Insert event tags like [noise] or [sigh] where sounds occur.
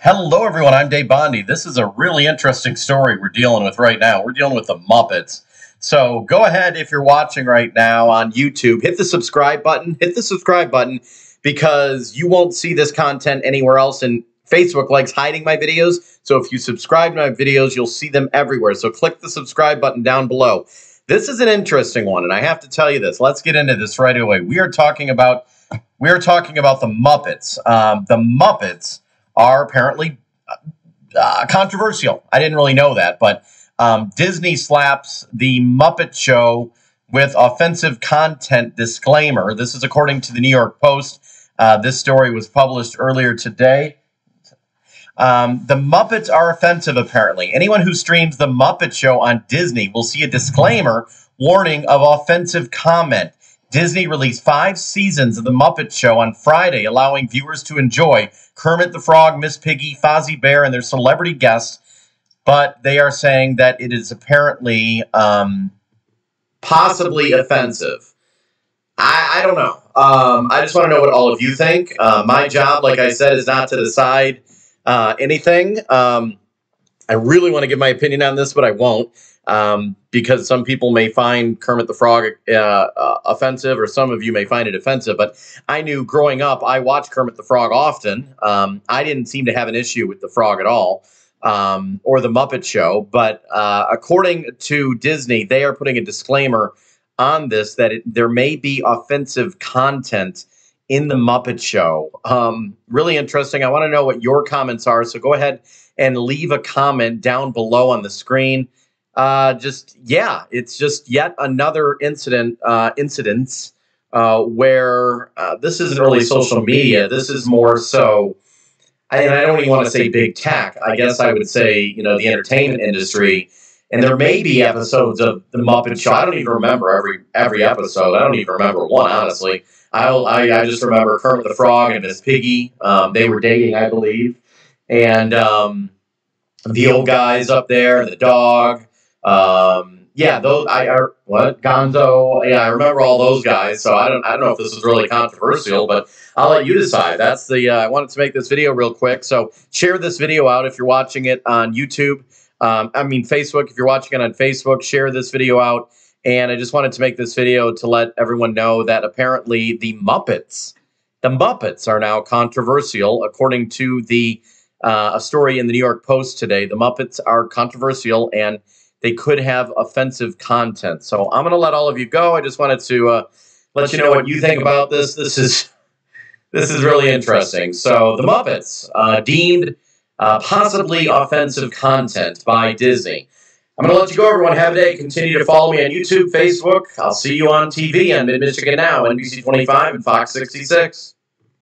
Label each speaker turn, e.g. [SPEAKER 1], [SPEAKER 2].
[SPEAKER 1] Hello, everyone. I'm Dave Bondy. This is a really interesting story we're dealing with right now. We're dealing with the Muppets. So go ahead if you're watching right now on YouTube, hit the subscribe button. Hit the subscribe button because you won't see this content anywhere else. And Facebook likes hiding my videos. So if you subscribe to my videos, you'll see them everywhere. So click the subscribe button down below. This is an interesting one, and I have to tell you this. Let's get into this right away. We are talking about we are talking about the Muppets. Um, the Muppets are apparently uh, controversial. I didn't really know that, but um, Disney slaps the Muppet Show with offensive content disclaimer. This is according to the New York Post. Uh, this story was published earlier today. Um, the Muppets are offensive, apparently. Anyone who streams The Muppet Show on Disney will see a disclaimer warning of offensive comment. Disney released five seasons of The Muppet Show on Friday, allowing viewers to enjoy Kermit the Frog, Miss Piggy, Fozzie Bear, and their celebrity guests. But they are saying that it is apparently um, possibly offensive. I, I don't know. Um, I just want to know what all of you think. Uh, my job, like I said, is not to decide uh, anything. Um, I really want to give my opinion on this, but I won't um, because some people may find Kermit the Frog uh, uh, offensive, or some of you may find it offensive. But I knew growing up, I watched Kermit the Frog often. Um, I didn't seem to have an issue with the frog at all. Um, or the Muppet Show, but uh, according to Disney, they are putting a disclaimer on this that it, there may be offensive content in the Muppet Show. Um, really interesting. I want to know what your comments are. So go ahead and leave a comment down below on the screen. Uh, just yeah, it's just yet another incident. Uh, incidents uh, where uh, this isn't really social media. This is more so. And I don't even want to say big tech. I guess I would say you know the entertainment industry. And there may be episodes of the Muppet Show. I don't even remember every every episode. I don't even remember one honestly I'll, I, I just remember Kermit the Frog and Miss Piggy. Um, they were dating, I believe, and um, the old guys up there, the dog. Um, yeah, those I are what Gonzo. Yeah, I remember all those guys. So I don't I don't know if this is really controversial, but I'll let you decide. That's the uh, I wanted to make this video real quick. So share this video out if you're watching it on YouTube. Um, I mean Facebook. If you're watching it on Facebook, share this video out. And I just wanted to make this video to let everyone know that apparently the Muppets, the Muppets are now controversial, according to the uh, a story in the New York Post today. The Muppets are controversial and they could have offensive content. So I'm going to let all of you go. I just wanted to uh, let you know what you think about this. This is [laughs] this is really interesting. So the Muppets uh, deemed uh, possibly offensive content by Disney. I'm going to let you go, everyone. Have a day. Continue to follow me on YouTube, Facebook. I'll see you on TV on Mid Michigan Now, NBC 25 and Fox 66.